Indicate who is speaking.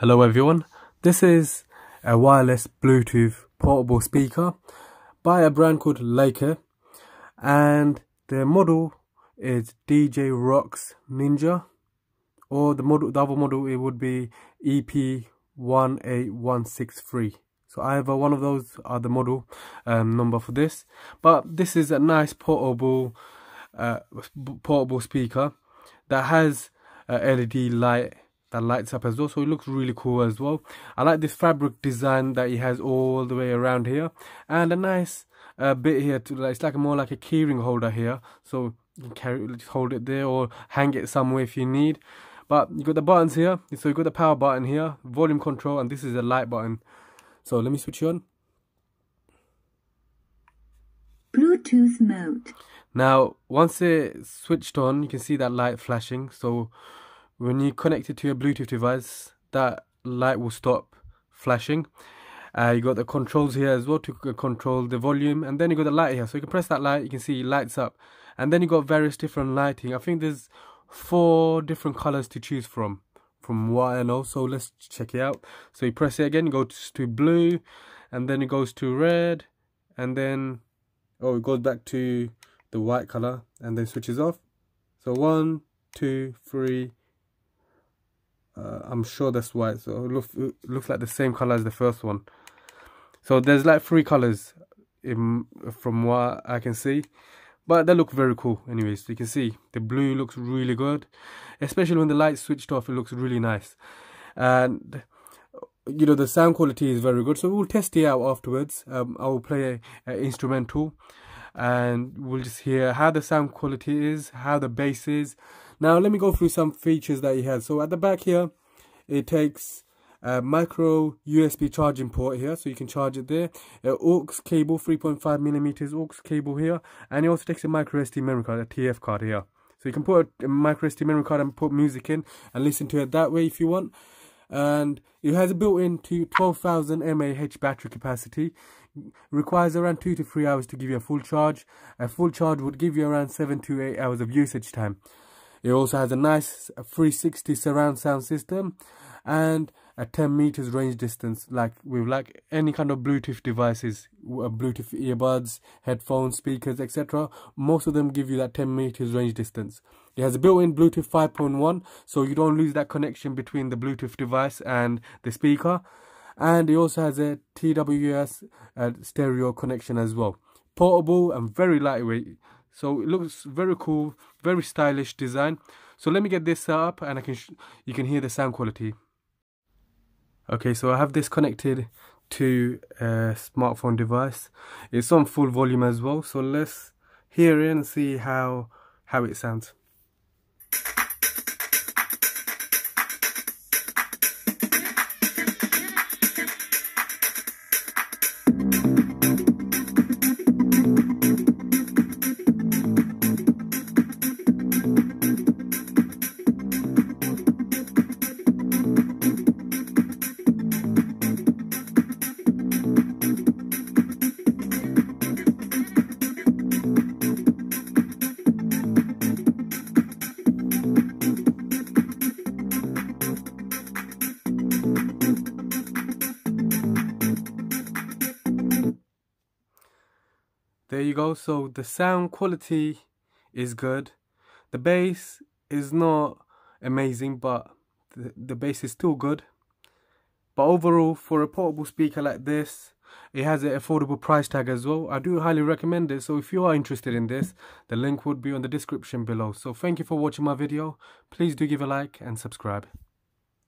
Speaker 1: Hello everyone, this is a wireless Bluetooth portable speaker by a brand called Leicke and the model is DJ Roxxx Ninja or the model the other model it would be EP18163 so either one of those are the model um, number for this. But this is a nice portable uh, portable speaker that has a LED light that lights up as well. So it looks really cool as well. I like this fabric design that he has all the way around here. And a nice uh, bit here to it's like more like a keyring holder here. So you can carry just hold it there or hang it somewhere if you need. But you got the buttons here. So you got the power button here volume control and this is a light button. So let me switch you on.
Speaker 2: Bluetooth mode.
Speaker 1: Now once it's switched on you can see that light flashing. So when you connect it to your Bluetooth device, that light will stop flashing. Uh, you got the controls here as well to control the volume, and then you got the light here. So you can press that light, you can see it lights up, and then you got various different lighting. I think there's four different colors to choose from, from what I know. So let's check it out. So you press it again, it goes to blue, and then it goes to red, and then oh, it goes back to the white color, and then switches off. So one, two, three, uh, I'm sure that's white so it looks, it looks like the same color as the first one. So there's like three colors in, from what I can see but they look very cool anyways. You can see the blue looks really good especially when the light switched off it looks really nice. And you know the sound quality is very good so we'll test it out afterwards. Um, I will play a, a instrumental and we'll just hear how the sound quality is how the bass is now let me go through some features that he has. So at the back here, it takes a micro USB charging port here, so you can charge it there. A aux cable, 3.5 millimeters aux cable here, and it also takes a micro SD memory card, a TF card here. So you can put a micro SD memory card and put music in and listen to it that way if you want. And it has a built-in to 12,000 mAh battery capacity. Requires around 2 to 3 hours to give you a full charge. A full charge would give you around 7 to 8 hours of usage time. It also has a nice 360 surround sound system and a 10 meters range distance like with like any kind of bluetooth devices uh, bluetooth earbuds headphones speakers etc most of them give you that 10 meters range distance. It has a built-in bluetooth 5.1 so you don't lose that connection between the bluetooth device and the speaker. And it also has a TWS uh, stereo connection as well. Portable and very lightweight so it looks very cool very stylish design. So let me get this set up and I can you can hear the sound quality. Okay so I have this connected to a smartphone device. It's on full volume as well. So let's hear it and see how how it sounds there you go. So the sound quality is good. The bass is not amazing but the, the bass is still good. But overall for a portable speaker like this it has an affordable price tag as well. I do highly recommend it. So if you are interested in this the link would be on the description below. So thank you for watching my video. Please do give a like and subscribe